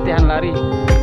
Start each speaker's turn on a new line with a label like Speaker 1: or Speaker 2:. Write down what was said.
Speaker 1: latihan lari.